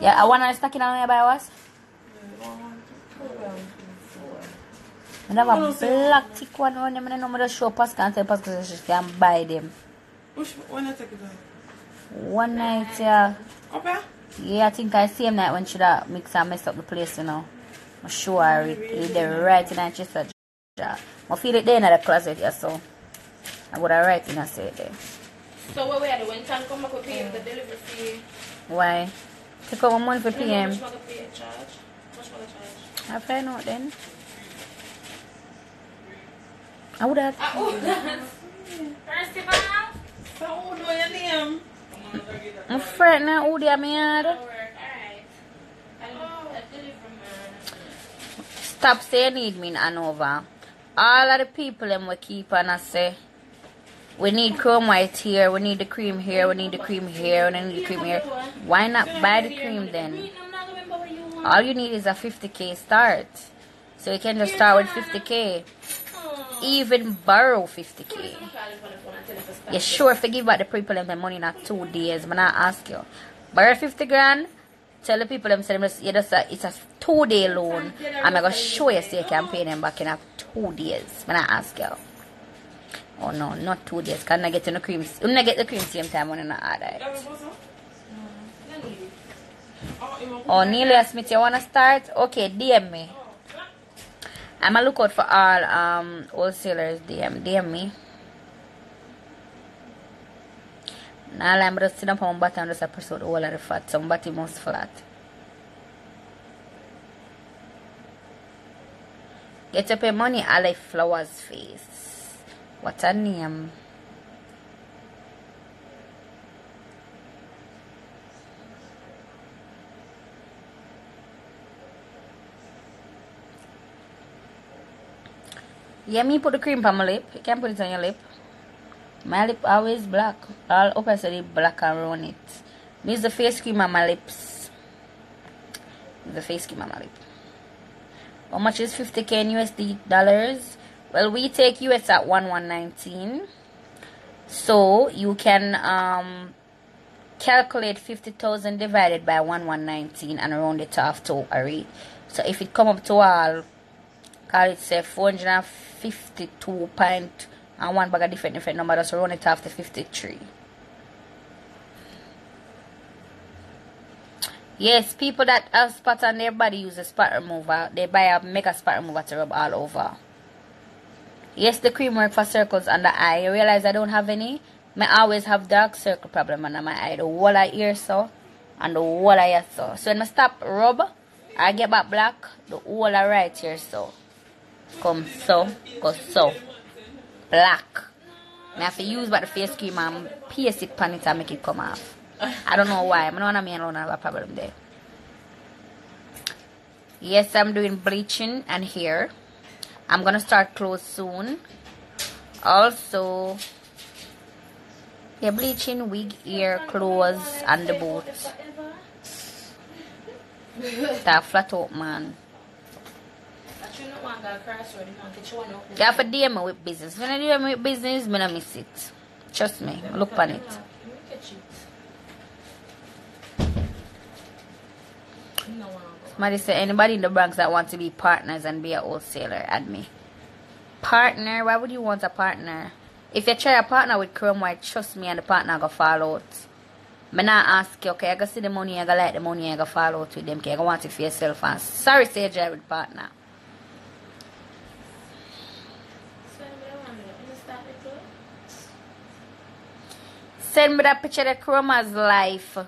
Yeah, I want to stack in on your buy was. I have a black thick one on them and I know me just show Pascal and tell Pascal she can buy them. Which when I take it out? One night, yeah. Up here? Yeah, I think I same night when she da mix and mess up the place, you know. I'm sure it, it there right in her chest. Yeah. I feel it there in the closet, yeah, so I would have right in a say it there. So what we had when time come back we pay him the delivery fee. Why? Take out my money for PM. How much mother pay charge? How much mother charge? I find out then. I would have. Ah, oh, First of all, So who know your name? I'm frightened who they are me yard. work, alright. And a delivery. Stop saying need me in Hanover. All of the people them we keep on I say we need chrome white here, we need the cream here, we need the cream here, we need the cream here. Why not buy the cream then? I'm. All you need is a 50k start. So you can just start with 50k. Even borrow 50k. You sure forgive about the people them the money in two days. But I ask you. Borrow 50 grand. Tell the people them say them just, you just a, it's a two day loan. I'm gonna show you so you can pay them back in two days. When I ask you. Oh no, not two days. Can I get the cream? You not get the cream same time when I order it. Oh, you want Oh, Smith, you wanna start? Okay, DM me. I'ma look out for all um wholesalers. DM, DM me. Now I'm just sitting up on bottom a press all of the fat. Some body most flat. Get up your money, I like flowers face. What's her name? Me put the cream on my lip. You can put it on your lip. My lip always black. All up black around it. Use the face cream on my lips. The face cream on my lip. How much is 50k in USD dollars? Well, we take US at 1119. So you can um calculate 50,000 divided by 1119 and round it off to a rate. So if it come up to all call it say 452 point and one bag of different different number just run it off to 53 yes people that have spots on their body use a spot remover they buy a mega spot remover to rub all over yes the cream work for circles under eye. You realize i don't have any? I always have dark circle problem under my eye. The whole of ear so and the whole here so. So when I stop rub I get back black the whole of right here so. Come so go so. Black. I have to use but the face cream and pierce it pan it and make it come off. I don't know why. I don't know me alone have a problem there. Yes I'm doing bleaching and hair I'm gonna start clothes soon also yeah bleaching wig ear clothes and the boots that flat out man you have to DM with business. When I do with business, not miss it. Trust me. Look on it. Somebody say anybody in the Bronx that wants to be partners and be a wholesaler, add me. Partner? Why would you want a partner? If you try a partner with Chrome White, trust me and the partner go fall out. Me not ask you, okay, I go see the money, I go like the money, I go fall out with them, okay, I go want it for yourself and sorry say you drive with partner. Send me that picture of Chroma's life.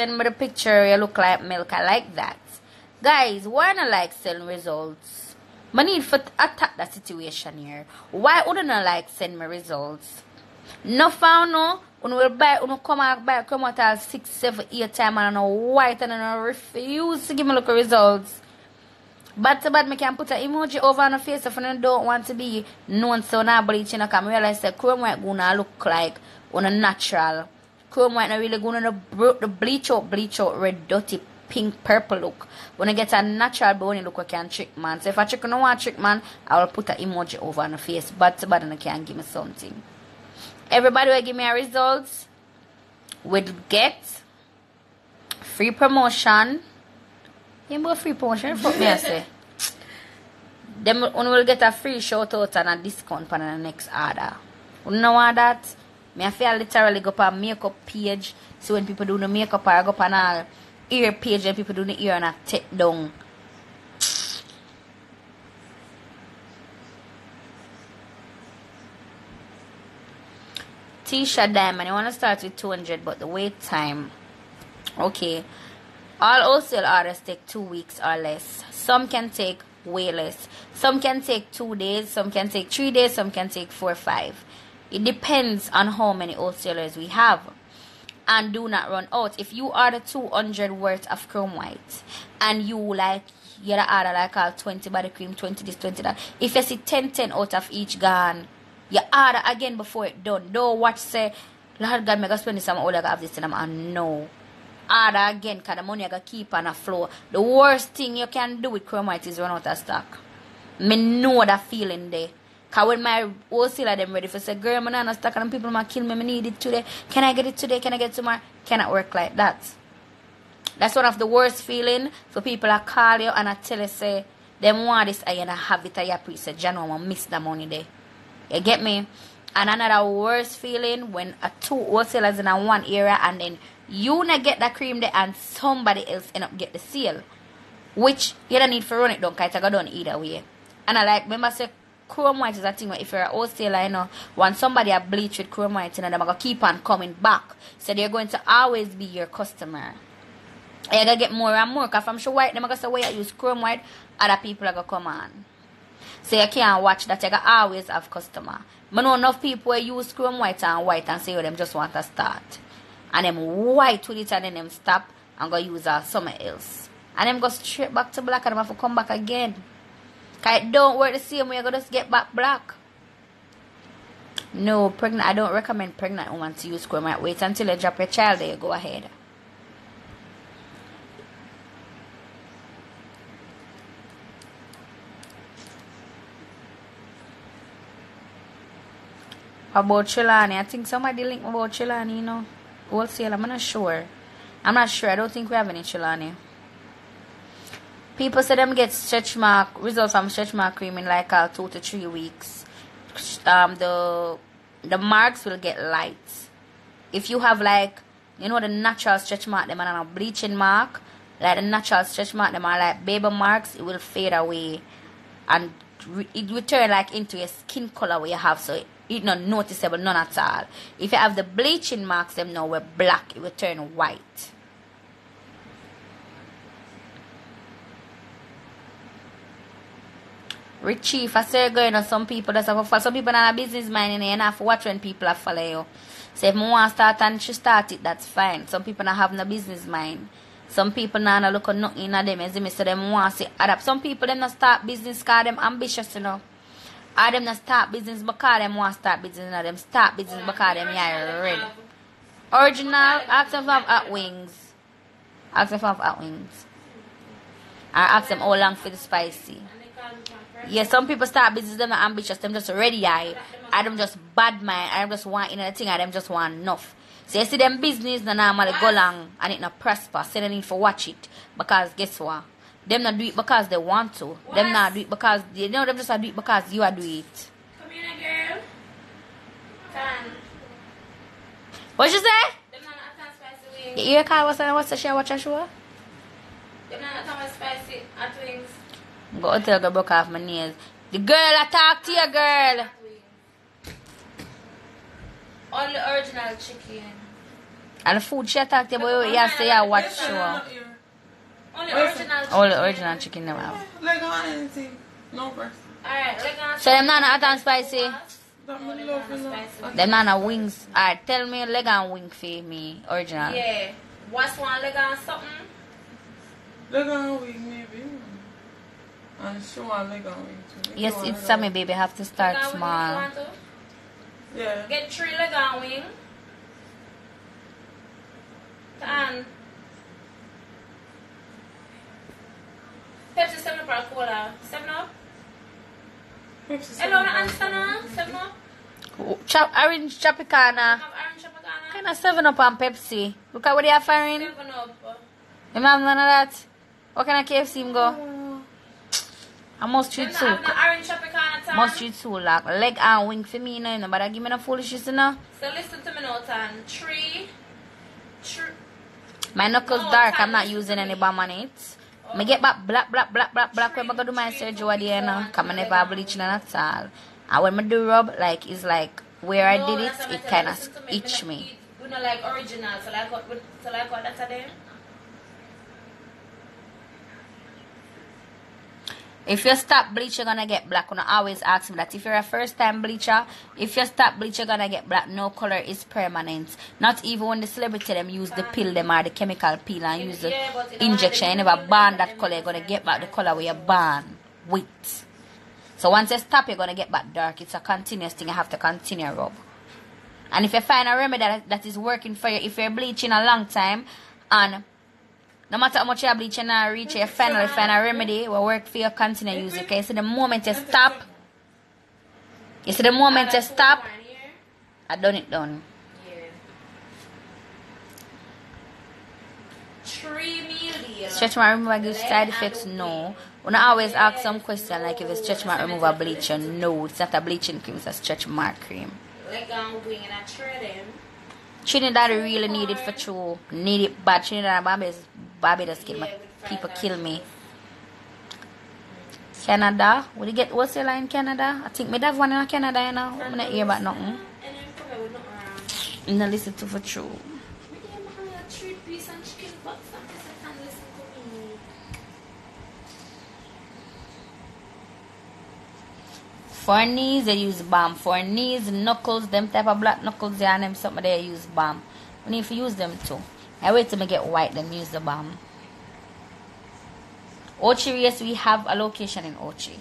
Send me the picture you look like milk. I like that. Guys, why not like send results? I need for attack that situation here. Why wouldn't I like send me results? No found no. When will buy, when come out buy come out at six, seven, eight time and I know white and I refuse to give me look results. But to bad, me can put an emoji over on the face if I don't want to be known so now bleaching. I can realize that chrome white gonna look like on a natural. Chrome white not really gonna the, the bleach out, bleach out red, dirty, pink, purple look. When I get a natural bony look, I can trick man. So if I trick no want trick man, I will put an emoji over on the face. But to and I can give me something. Everybody will give me a results. Will get Free promotion. You more free promotion, for me I say. Them one will get a free shout out and a discount for the next order. You know what that? Me I feel literally go on makeup page. So when people do the makeup I go on a ear page and people do the ear and I take down. Tisha Diamond, I want to start with 200, but the wait time. Okay. All wholesale orders take two weeks or less. Some can take way less. Some can take two days, some can take three days, some can take four five. It depends on how many wholesalers we have. And do not run out. If you order 200 worth of chrome white and you like, you order like all 20 body cream, 20 this, 20 that. If you see 10, 10 out of each gone, you order again before it done. Don't watch say, Lord God, me go spend this time, all I have this and I'm no. Order again, because the money I got keep on the floor. The worst thing you can do with chrome white is run out of stock. Me know that feeling there. Cause when my wholesaler them ready for say, girl, man, I'm stuck and people might kill me, me need it today. Can I get it today? Can I get it tomorrow? Cannot work like that. That's one of the worst feeling. for people are call you and I tell you say, them want this and I have it pre say, John, I miss the money there. You get me? And another worst feeling when a two wholesalers in a one area and then you not get that cream there and somebody else end up get the sale. Which you don't need for run it down because it's go done either way. And I like remember say chrome white is a thing where if you're a wholesaler, you know, when somebody a bleach with chrome white, you know, they're gonna keep on coming back. So they're going to always be your customer. And you're gonna get more and more because from sure white, they're gonna say, where you use chrome white, other people are gonna come on. So you can't watch that. You always have customer. I know enough people use chrome white and white and say oh, them just want to start. And them white with it and then them stop and go use uh, somewhere else. And them go straight back to black and them have to come back again. Cause it don't work the same way, you're just get back black. No, pregnant I don't recommend pregnant women to use chrome white. Wait until you drop your child there, you go ahead. about Trelawny. I think somebody linked about Trelawny, you know. Wholesale, I'm not sure. I'm not sure. I don't think we have any Trelawny. People say them get stretch mark results from stretch mark cream in like uh, two to three weeks. Um, the the marks will get light. If you have like you know the natural stretch mark, them are a bleaching mark, like the natural stretch mark, them are like baby marks, it will fade away and it turn like into a skin color where you have so it, it not noticeable none at all. If you have the bleaching marks, them now we're black, it will turn white. Rich Chief, I say going on some people that's have for some people not a business mind and have watch when people are follow you. So if I want to start and she start it, that's fine. Some people not have no business mind. Some people not look at nothing in them as me so them want to adapt. Some people them not start business because them ambitious, you know. Or them not start business because them want to start business, you know. Them start business because them yeah ready. Original, ask them for hot wings. Ask them for hot wings. Or ask them how long for the spicy. Yeah, some people start business, them not ambitious, them just ready eye. I them just bad mind, I them just want in a thing, I them just want enough. So you see them business no normally go long and it not prosper. So they need for watch it. Because guess what? Them not do it because they want to. Them not do it because you know them just do it because you are do it. Come here, girl. Tan. What you say? Them not a tan spicy wings. You hear Carl what's the what's the show watch a show? Them not tan spicy hot wings. Go tell girl broke off my nails. The girl I talk to you girl. Hot wings. Only original chicken. And the food she talk to you about you have to say I watch Yes, I show. Only original chicken. All the original chicken them have. Leg on anything. No breast. Alright, leg on uh, So them not hot and spicy. That me leg love on you know. spicy. Them not no wings. Alright, tell me leg and wing for me. Original. Yeah. What's one leg on something? Leg on wing maybe. And show one leg on wing too. Yes, Show one it's Sammy on- baby have to start on wing if you small. want to. Yeah. Get three leg on wing. Tan. Pepsi 7 up or cola? 7 up? Pepsi seven no up. answer no? 7 up? Oh, chop, orange Tropicana. Have orange chapagana? Kind of 7 up on Pepsi. Look at what they are firing. 7 up. Them have none of that. What kind of KFC him go? I must treat so. not have no orange Tropicana tan. Must treat so like leg and wing for me now. Nobody give me no foolishness you know. So listen to me now, Tan. Three. My knuckles No, dark. I'm not using any me. balm on it. Me get back black, black, black, black, black when I go do my surgery at the end. uh, Cause I never bleach none at all. And when I do rub, like it's like where I did it, it kind of itch me. eat- We not like original, so like what, so like what that's a them. If you stop bleach, you're gonna get black. Gonna always ask me that. If you're a first time bleacher, if you stop bleach, you're gonna get black. No color is permanent. Not even when the celebrity them use the pill them or the chemical peel and use the Yeah, but it don't injection. You never burn that color. You're gonna get back the color where you burn with. So once you stop, you're gonna get back dark. It's a continuous thing. You have to continue rub. And if you find a remedy that, that is working for you, if you're bleaching a long time and no matter how much you bleach and I reach you final, find a remedy will work for your continue use. Okay, so the moment you stop, you see the moment you stop, I done it done. Stretch mark remover gives side effects? No. When I always ask some question like if it's stretch mark remover bleacher, no, it's not a bleaching cream, it's a stretch mark cream. Like I'm I them. Trinidad really need it for true. Need it bad. Trinidad and Barbados, Barbados kill my people kill me. Canada, would you get what's the line Canada? I think me have one in Canada, you know. I'm not hear about nothing. Not listen to for true. For knees, they use balm. For knees, knuckles, them type of black knuckles, they and them something they use balm. We need to use them too. I wait till me get white, then use the balm. Ochi, yes, we have a location in Ochi.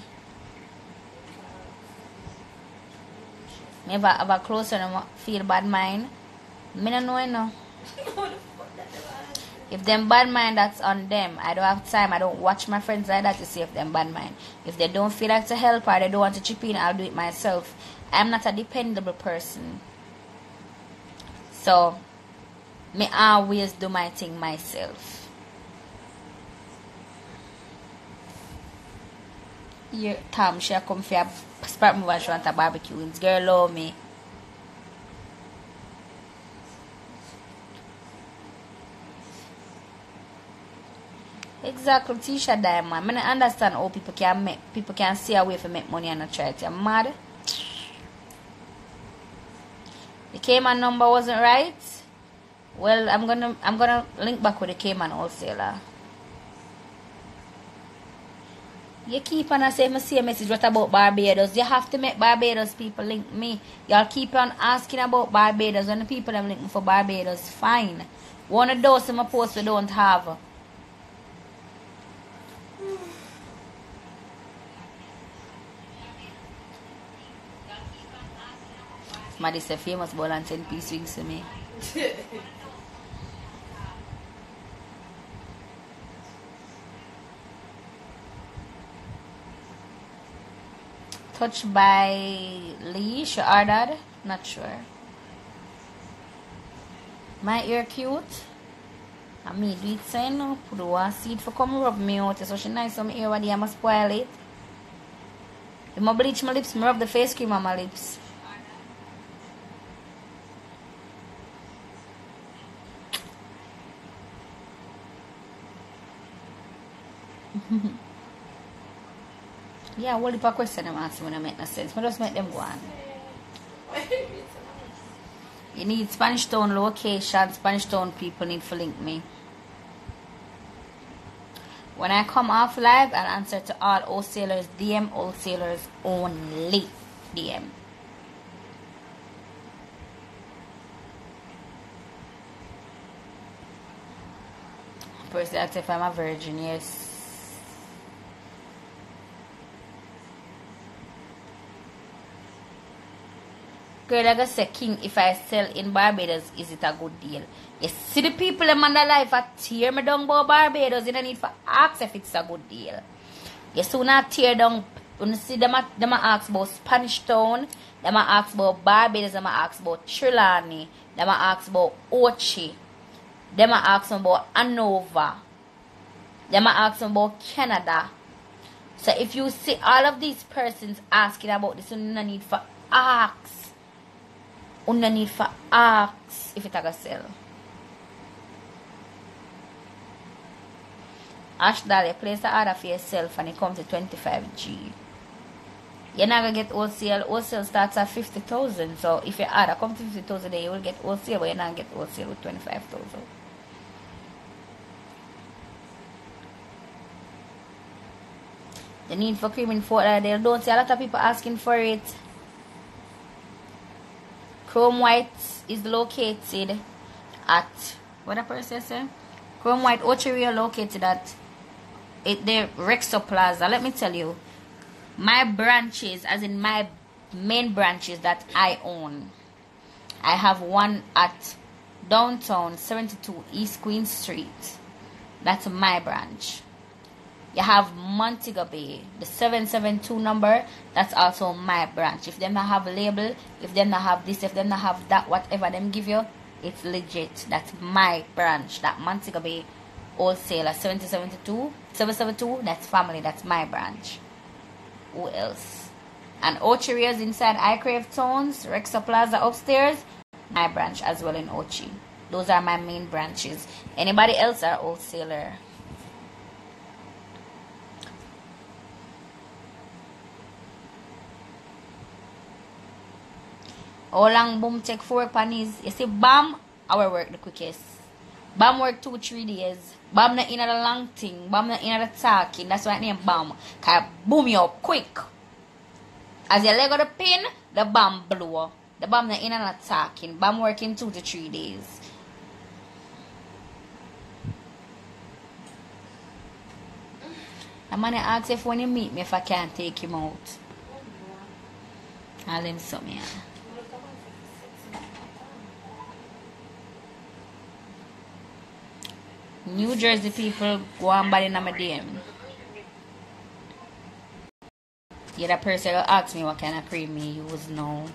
Never have a closer and feel bad mind. Me no know, know. If them bad mind, that's on them. I don't have time. I don't watch my friends like that to see if them bad mind. If they don't feel like to help or they don't want to chip in, I'll do it myself. I'm not a dependable person. So, me always do my thing myself. Here, Tom, she come for a spark move and she want a barbecue. This girl love me. Exactly, Tisha Diamond. I don't understand how people can make people can see a way to make money and not try it. I'm mad. The Cayman number wasn't right. Well, I'm gonna I'm gonna link back with the Cayman wholesaler. You keep on saying me see a message what about Barbados. You have to make Barbados people link me. Y'all keep on asking about Barbados when the people them link me for Barbados. Fine. One of those in my post we don't have. Somebody say famous ball and 10 piece wings to me. Touched by Lee, she ordered. Not sure. My ear cute. I mean, do it say no. Put one seed for come rub me out. So she nice my ear, what I must spoil it. If I bleach my lips, I rub the face cream on my lips. Yeah, what if a question I'm asking when I make no sense? I just make them go on. You need Spanish Town location. Spanish Town people need to link me. When I come off live, I'll answer to all wholesalers, DM wholesalers only. DM. Person asks if I'm a virgin, yes. Girl, I said, King, if I sell in Barbados, is it a good deal? You see the people in my life I tear me down about Barbados. You don't need to ask if it's a good deal. You soon not tear down. When you see them, a- them a ask about Spanish Town, them a ask about Barbados, them a ask about Trelawny, them a ask about Ochi, them a ask about Hanover, Them are asking about Canada. So if you see all of these persons asking about this, you no need for ask. No need for ask if it a sell. Ash Dolly, place the order for yourself and it comes to 25G. You're not gonna get wholesale. Wholesale starts at 50,000. So if your order comes to 50,000, then you will get wholesale, but you're not get wholesale with 25,000. The need for cream in Fort Lauderdale. Don't see a lot of people asking for it. Chrome White is located at what a person say? Chrome White Ocho Rios located at it the Rexo Plaza. Let me tell you, my branches, as in my main branches that I own, I have one at downtown 72 East Queen Street. That's my branch. You have Montego Bay, the 772 number, that's also my branch. If them not have a label, if them not have this, if them not have that, whatever them give you, it's legit. That's my branch. That Montego Bay wholesaler 7072, 772, that's family, that's my branch. Who else? And Ocho Rios inside I Crave Tones, Rexa Plaza upstairs, my branch as well in Ochi. Those are my main branches. Anybody else are wholesaler. How long boom take for work panties? You see, BAM, our work the quickest. BAM work two, three days. BAM not in the long thing. BAM not in the talking. That's why I name BAM. Cause boom you up quick. As you leg of the pin, the BAM blow. The BAM not in the talking. BAM working two to three days. The man ask if when you meet me if I can take him out. I'll him some yeah. New Jersey people go on body in my DM. Yeah, that person ask me what kind of cream me use now.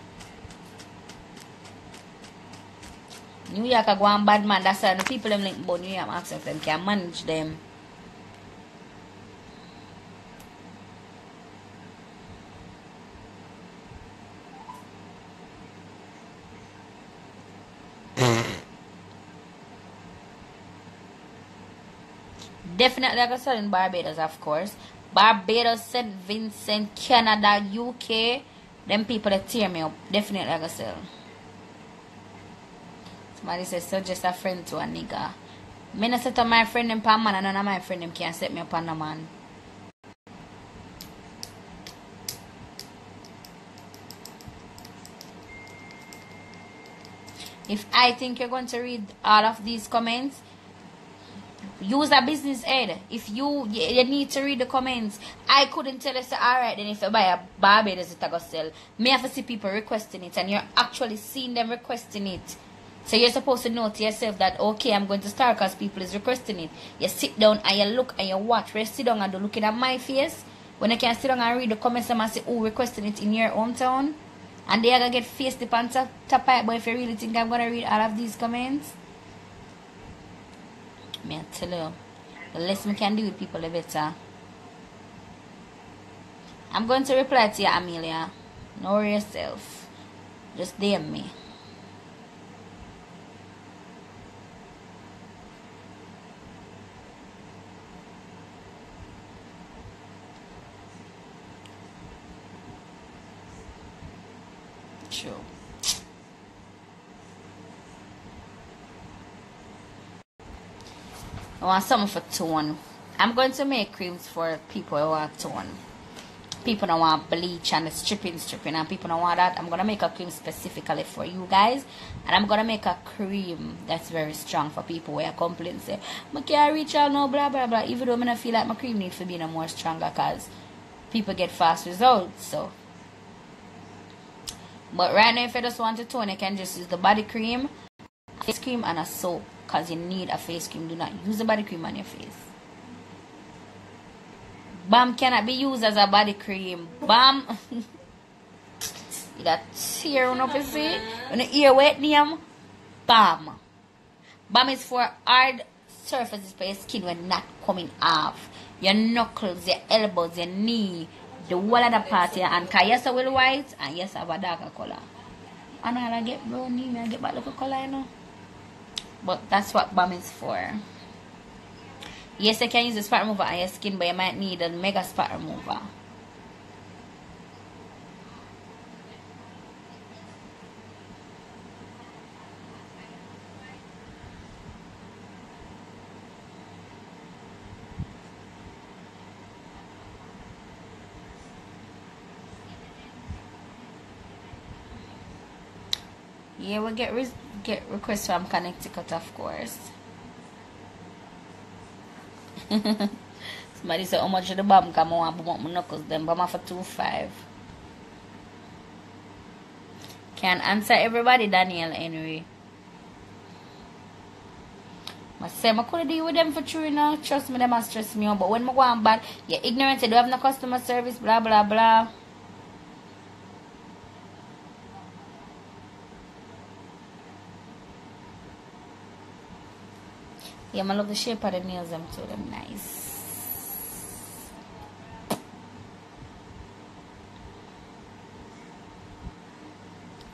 New York go on bad man, that's why the people them link about New York if them can manage them. Definitely like I said in Barbados, of course. Barbados, St. Vincent, Canada, UK. Them people that tear me up. Definitely like I said. Somebody says, so just a friend to a nigga. Me not set up my friend in pan man and none of my friend them can't set me up on a man. If I think you're going to read all of these comments, use a business head. If you you need to read the comments, I couldn't tell you say alright then if you buy a Barbados it go sell. Me have to see people requesting it and you're actually seeing them requesting it. So you're supposed to know to yourself that okay I'm going to start because people is requesting it. You sit down and you look and you watch. Where sit down and do looking at my face. When I can sit down and read the comments and say oh requesting it in your hometown. And they are gonna get faced upon top, top but if you really think I'm gonna read all of these comments me tell you, the less we can do with people, the better. I'm going to reply to you, Amelia. Know yourself. Just DM me. Sure. I want something for tone. I'm going to make creams for people who are tone. People don't want bleach and stripping, stripping, and people don't want that. I'm gonna make a cream specifically for you guys, and I'm gonna make a cream that's very strong for people where complain say, "I can't reach out no blah blah blah." Even though I feel like my cream needs to be no more stronger, cause people get fast results. So, but right now, if you just want to tone, you can just use the body cream, face cream, and a soap because you need a face cream. Do not use a body cream on your face. Balm cannot be used as a body cream. Balm. you got tear on up, you? When the ear wet, name, balm. Balm is for hard surfaces for your skin when not coming off. Your knuckles, your elbows, your knee, the whole of the part here. And yes I will white and yes I have a darker color. And I get brown knee, I get back look color you know. But that's what balm is for. Yes, I can use the spot remover on your skin, but you might need a mega spot remover. Yeah, we'll get re get requests from Connecticut, of course. Somebody said, how much the bomb come on boom up my knuckles? Then bomb for two five. Can answer everybody, Daniel, anyway. I say I could deal with them for true now. Trust me, them must stress me out. But when I go on bad, you're ignorant, you don't have no customer service, blah blah blah. Yeah, I love the shape of the nails them too, them nice.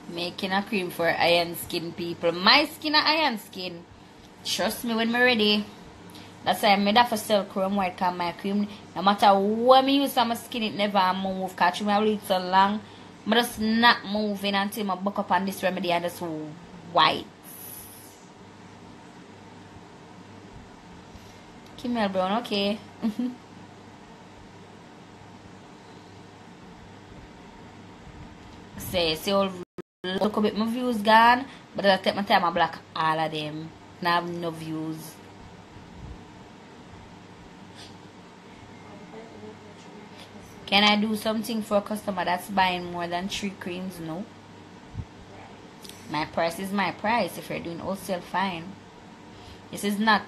Making a cream for iron skin people. My skin a iron skin. Trust me when me ready. That's why I made that for sell chrome white my cream no matter what me use on my skin it never move catch me leave so long. I just not moving until I book up on this remedy and just white. Ki Melbourne, ok. Se, se all look a bit my views gone, but I take my time and block all of them. Now I have no views. Can I do something for a customer that's buying more than three creams? No. My price is my price. If you're doing wholesale, fine. This is not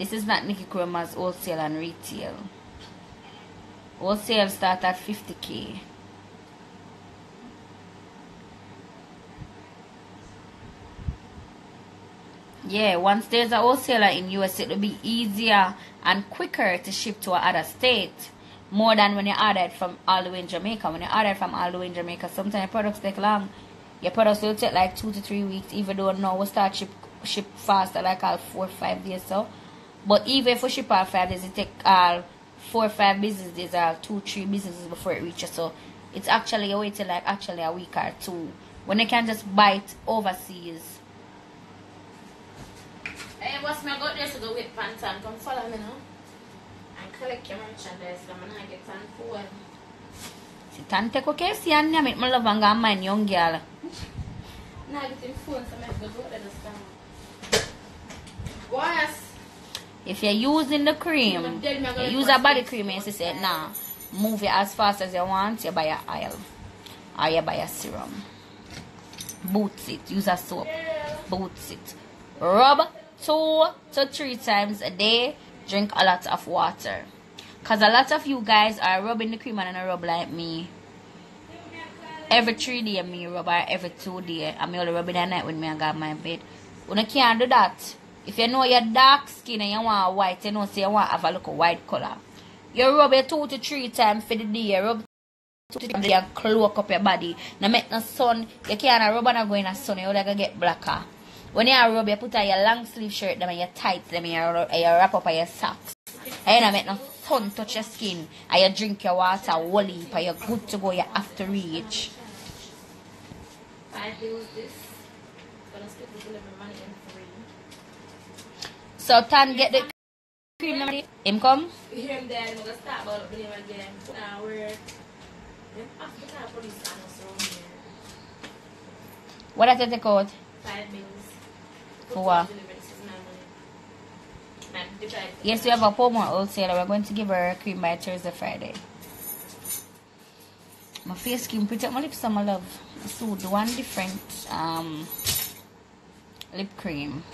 this is not Nikki Chromazz wholesale and retail. Wholesale start at 50k. Yeah, once there's a wholesaler in US, it will be easier and quicker to ship to another state. More than when you order it from all the way in Jamaica. When you order it from all the way in Jamaica, sometimes products take long. Your products will take like two to three weeks, even though now we start ship ship faster, like all four or five days so. But even if we ship all five days, it take all four or five business days or uh, two, three businesses before it reaches. So it's actually a waiting like actually a week or two. When they can just buy it overseas. Hey, me I got this to go with pants and come follow me now. And collect your merchandise. I'm gonna get on forward. Si tante ko kesi yan niya, may love ang gamay yung gyal. Now getting phone so I have to go to the. Boss, If you're using the cream, you use a body cream and you say, nah, move it as fast as you want, you buy a oil. Or you buy a serum. Boots it. Use a soap. Boots it. Rub two to three times a day. Drink a lot of water. Because a lot of you guys are rubbing the cream and I rub like me. Every three day me rub every two day. I'm only rubbing at night when me I got my bed. When I can't do that. If you know you're dark skin and you want white, you know say you want have a look of white color. You rub it two to three times for the day. Rub two to three times and cloak up your body. Now make no sun. You can't rub and go in the sun. You're like get blacker. When you rub, you put on your long sleeve shirt, them and your tights, them and you, you wrap up your socks. And you make no sun touch your skin. And you drink your water, woolly, and you're good to go. You have to reach. five bills this. Gonna split the delivery money in three. So, Tan, get the cream. number- Him come? Him I'm gonna start about the name again. Now we're them African police and us here. What does it take out? Five bills. For what? Delivery, this is my money. Man, divide. Yes, we have a Portmore wholesaler. We're going to give her a cream by Thursday, Friday. My face skin pretty up my lips, some I love. So the one different um lip cream.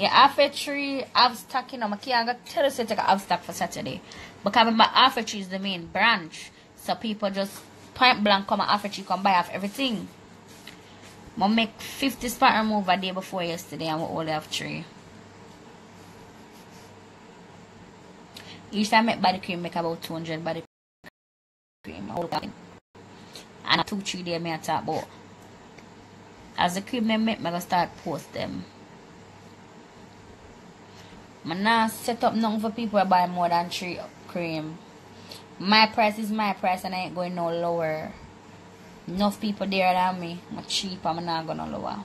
Yeah, half a I've stuck you know, I yeah, I got you to take I've stuck for Saturday. Because my after a tree is the main branch. So people just point blank come Half Way Tree, come buy half everything. I make 50 spot remove a day before yesterday and we only have three. Each time I make body cream, make about 200 body cream. And two, three days I talk about. As the cream I make, I start post them. I not set up nothing for people to buy more than three cream. My price is my price and I ain't going no lower. Enough people there than me. I'm cheap, I'm not gonna lower.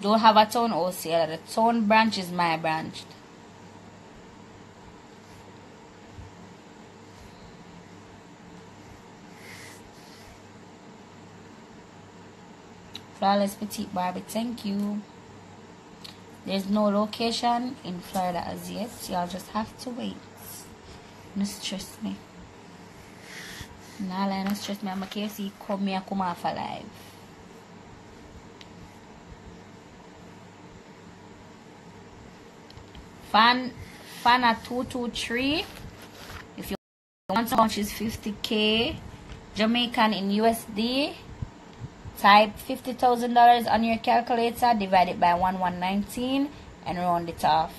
Don't have a town wholesaler. The town branch is my branch. Flawless Petite Barbie, thank you. There's no location in Florida as yet. Y'all just have to wait. Don't stress me. Nah, don't stress me. I'm a KC come here, come off alive. Fan, fan at 223. If you want to launch is 50k. Jamaican in USD. Type $50,000 on your calculator, divide it by 1119 and round it off.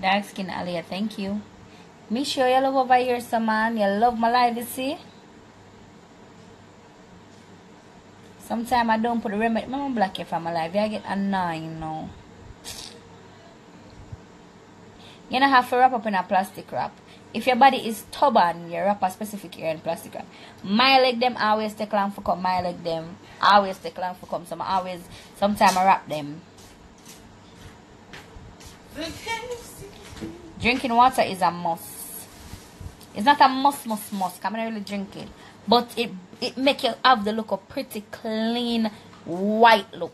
Dark skin Alia, thank you. Me sure you love over here, some. You love my life, you see? Sometimes I don't put the remedy. I'm black if I'm alive. I get annoying now. You don't have to wrap up in a plastic wrap. If your body is stubborn, you wrap a specific area in plastic wrap. My leg them always take long for come. My leg them always take long for come. So I always, sometimes I wrap them. Drinking water is a must. It's not a must, must, must. I'm not really drinking. But it it make you have the look of pretty clean white look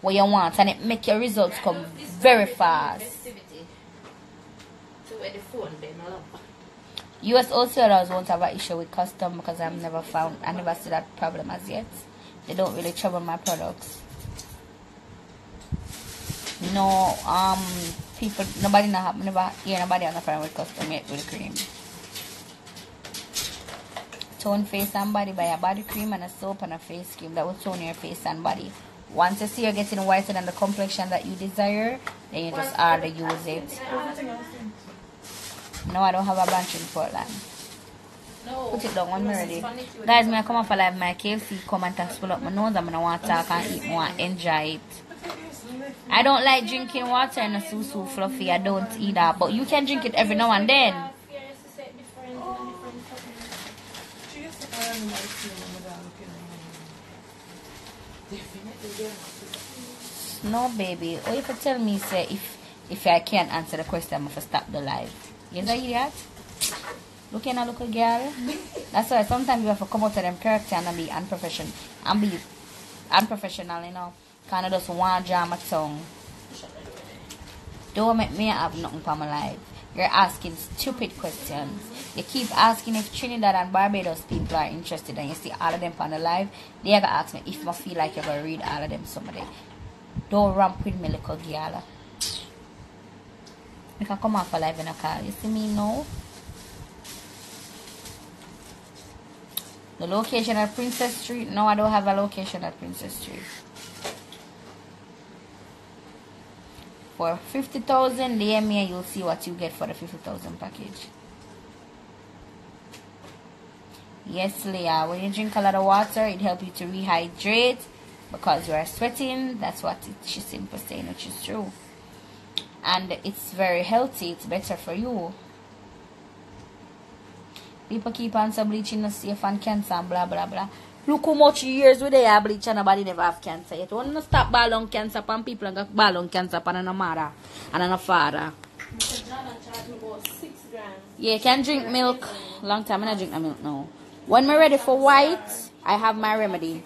what you want and it make your results come very fast. US also wholesalers won't have an issue with custom because I've never found I never see that problem as yet. They don't really trouble my products. No um people nobody not have never hear nobody on the phone with custom yet with cream tone face and body by a body cream and a soap and a face cream that will tone your face and body. Once you see you're getting whiter than the complexion that you desire, then you just add order use it. No, I don't have a branch in Portland. No. Put it down when I'm ready. Guys, when I come up alive, my KFC come and tax pull up my nose. I'm gonna want to talk and eat more, enjoy it. I don't like drinking water in a susu fluffy. I don't either. But you can drink it every now and then. No, baby. Or if you tell me, say, if if I can't answer the question, I'm going to stop the live. You know that? Looking at little girl. That's why sometimes you have to come out of them character and be unprofessional. And be unprofessional, you know. Kind of just one my tongue. Don't make me have nothing for my life. You're asking stupid questions. You keep asking if Trinidad and Barbados people are interested and you see all of them on the live. They ever ask me if I feel like you're going to read all of them somebody. Don't ramp with me, little girl. You can come off a live in a car. You see me now? The location at Princess Street? No, I don't have a location at Princess Street. For 50,000, DM me and you'll see what you get for the 50,000 package. Yes, Leah, when you drink a lot of water, it helps you to rehydrate because you are sweating. That's what it, she's saying, which is true. And it's very healthy. It's better for you. People keep on saying bleaching is safe and cancer and blah blah blah. Look how much years we they have bleach and nobody never have cancer yet. When you stop ball lung cancer upon people and got ball lung cancer upon a mother and a father. Yeah, can drink milk. Long time I don't drink the milk now. When I'm ready for white, I have my remedy.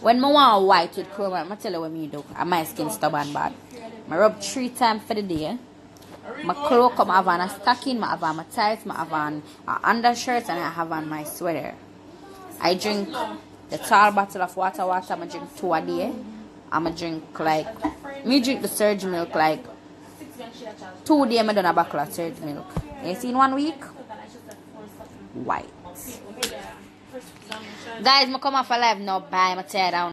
When I want white with chrome, I'm tell you what me do. And my skin stubborn bad. I rub three times for the day. My clothes come have on a stocking, I have on my tights, I have on an undershirt, and I have on my sweater. I drink the tall bottle of water, water, I drink two a day. I'm a drink like, me drink the surge milk like two days I done a bottle of surge milk. You see in one week? White. Guys, me come off a live now. Bye. I'm tear down.